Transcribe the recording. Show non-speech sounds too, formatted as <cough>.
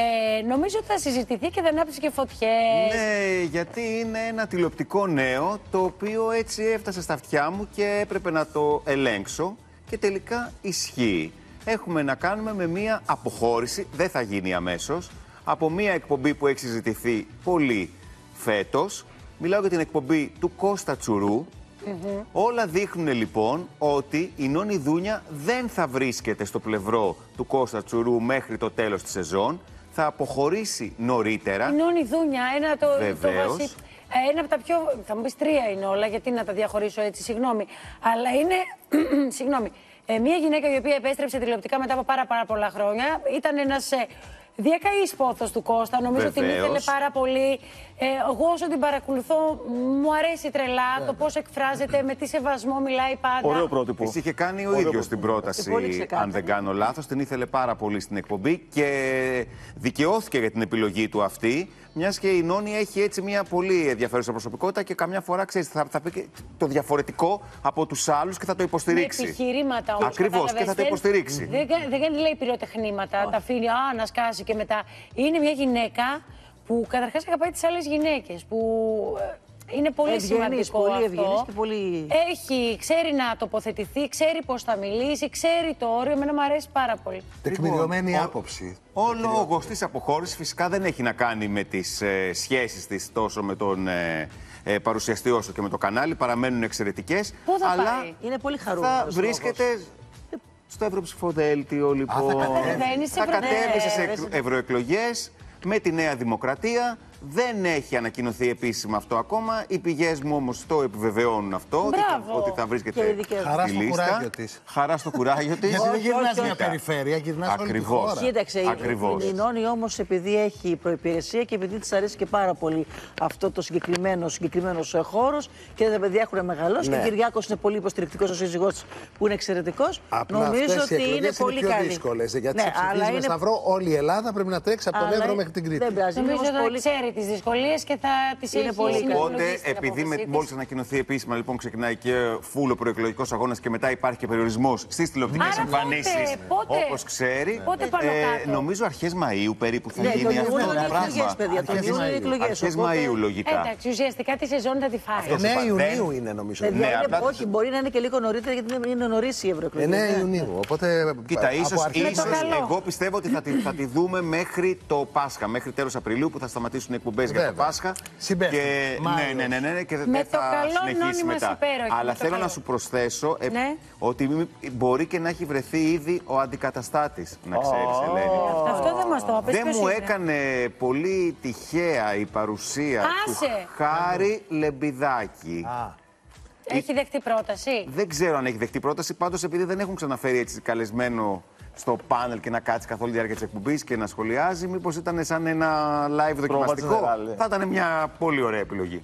Ε, νομίζω ότι θα συζητηθεί και θα ανάψει και φωτιές. Ναι, γιατί είναι ένα τηλεοπτικό νέο το οποίο έτσι έφτασε στα αυτιά μου και έπρεπε να το ελέγξω και τελικά ισχύει. Έχουμε να κάνουμε με μία αποχώρηση, δεν θα γίνει αμέσως, από μία εκπομπή που έχει συζητηθεί πολύ φέτος. Μιλάω για την εκπομπή του Κώστα Τσουρού. Όλα δείχνουν λοιπόν ότι η Νόνη Δούνια δεν θα βρίσκεται στο πλευρό του Κώστα Τσουρού μέχρι το τέλος της σεζόν. Θα αποχωρήσει νωρίτερα. Η Νόνη Δούνια, ένα, το, το Βεβαίως. βασι- ε, ένα από τα πιο. Θα μου πεις τρία είναι όλα, γιατί να τα διαχωρίσω έτσι, συγγνώμη. Αλλά είναι. <clears throat> συγγνώμη. Ε, μια γυναίκα η οποία επέστρεψε τηλεοπτικά μετά από πάρα, πάρα πολλά χρόνια. Ήταν ένας ε, διακαή πόθο του Κώστα. Νομίζω την Βεβαίως. ήθελε πάρα πολύ. Ε, εγώ όσο την παρακολουθώ, μου αρέσει τρελά το πώς εκφράζεται, με τι σεβασμό μιλάει πάντα. Ωραίο πρότυπο. Της είχε κάνει ο Ωραίο ίδιος πρότυπο. την πρόταση, Και πολύ ξεκάθαρη. αν δεν κάνω λάθος. Την ήθελε πάρα πολύ στην εκπομπή και δικαιώθηκε για την επιλογή του αυτή. Μιας και η Νόνη έχει έτσι μια πολύ ενδιαφέρουσα προσωπικότητα και καμιά φορά ξέρεις, θα, θα πει και το διαφορετικό από τους άλλους και θα το υποστηρίξει. Με επιχειρήματα όμως. Ακριβώς, και θα το υποστηρίξει. Δεν, κα- δεν κάνει λέει πυροτεχνήματα, τα αφήνει α, να σκάσει και μετά. Είναι μια γυναίκα που καταρχάς αγαπάει τις άλλες γυναίκες. Που ε, είναι πολύ Ευγενής, σημαντικό πολύ αυτό. ευγενής και πολύ- Έχει, ξέρει να τοποθετηθεί, ξέρει πώς θα μιλήσει, ξέρει το όριο. Εμένα μου αρέσει πάρα πολύ. Τεκμηριωμένη Λοιπόν, ο- άποψη. Ο λόγος της αποχώρησης φυσικά δεν έχει να κάνει με τις ε, σχέσεις της τόσο με τον ε, ε, παρουσιαστή όσο και με το κανάλι. Παραμένουν εξαιρετικές. Πού θα αλλά πάει; Είναι πολύ χαρούμενος Θα λόγος. βρίσκεται στο ευρωψηφοδέλτιο, λοιπόν. κατεβαίνει σε θα κατέβεις σε ευρωεκλογές. ευρωεκλογές με τη Νέα Δημοκρατία. Δεν έχει ανακοινωθεί επίσημα αυτό ακόμα. Οι πηγές μου όμως το επιβεβαιώνουν αυτό. ότι θα- Μπράβο. Ότι θα Και οι βρίσκεται δικές μου. Χαρά στη στο λίστα. κουράγιο της. Χαρά στο κουράγιο <laughs> της. Γιατί δεν Όχι, γυρνάς όχι, μια όχι. περιφέρεια, γυρνάς όλη τη Ακριβώς. χώρα. Κοίταξε, η- Ακριβώς. η Νόνη όμως επειδή έχει προπηρεσία και επειδή της αρέσει και πάρα πολύ αυτό το συγκεκριμένο συγκεκριμένος χώρος και τα παιδιά έχουν μεγαλώσει Ναι. και ο Κυριάκος είναι πολύ υποστηρικτικός ο σύζυγός της που είναι εξαιρετικός. Απλά Νομίζω αυτές οι ότι εκλογές είναι πολύ πιο καλή. δύσκολες. Γιατί Ναι, σε αλλά ψηφίζει με είναι- σταυρό όλη η Ελλάδα πρέπει να τρέξει από τον αλλά Εύρο είναι- μέχρι την Κρήτη. Δεν πειράζει. Είναι Νομίζω όμως ότι πολύ ξέρει τις δυσκολίες και θα τις Είναι έχει πολύ καλή. Οπότε, συνυπολογίσει την επειδή απόφασή της. μόλις ανακοινωθεί επίσημα, λοιπόν, ξεκινάει και φούλο προεκλογικός αγώνας και μετά υπάρχει και περιορισμός στις τηλεοπτικές Άρα εμφανίσεις. πότε, πότε; Όπως ξέρει. Πότε πάνω κάτω; νομίζω αρχές Μαου περίπου θα Ναι, τον γίνει αυτό Ιούνιο το είναι εκλογές, πράγμα. παιδιά. Τον Αρχές Ιούνιο είναι Μαΐου. εκλογές. Αρχές οπότε- Μαου, λογικά. Εντάξει, ουσιαστικά τη σεζόν θα τη φάει. Αυτό 9 είπα, Ιουνίου δεν- είναι νομίζω. Παιδιά, Ναι, είναι- απλά- όχι, μπορεί να είναι και λίγο νωρίτερα γιατί είναι- είναι νωρίς η ευρωεκλογή. 9 Ναι. Ιουνίου. Οπότε. Κοίτα, από ίσω αρχές Με το καλό. εγώ πιστεύω ότι θα τη, θα τη δούμε μέχρι το Πάσχα, μέχρι τέλος Απριλίου που θα σταματήσουν οι εκπομπές για το Βέβαια. Πάσχα. Συμπέφτει. Και, ναι, Μάιος. ναι, ναι, ναι, ναι, και Με δεν το θα καλό, συνεχίσει Νόνι μας μετά. υπέροχη, Αλλά με το θέλω καλό. να σου προσθέσω ε, Ναι. ότι μη- μπορεί και να έχει βρεθεί ήδη ο αντικαταστάτης, να ξέρεις, Ελένη. Αυτό δεν μας το πες, Δεν ποιος μου είναι; έκανε πολύ τυχαία η παρουσία του Άσε. Χάρη Λεμπιδάκη. Έχει δεχτεί πρόταση; Δεν ξέρω αν έχει δεχτεί πρόταση. Πάντως, επειδή δεν έχουν ξαναφέρει έτσι καλεσμένο στο πάνελ και να κάτσει καθ' όλη τη διάρκεια της εκπομπής και να σχολιάζει, μήπως ήταν σαν ένα live δοκιμαστικό. General, ναι. Θα ήταν μια πολύ ωραία επιλογή.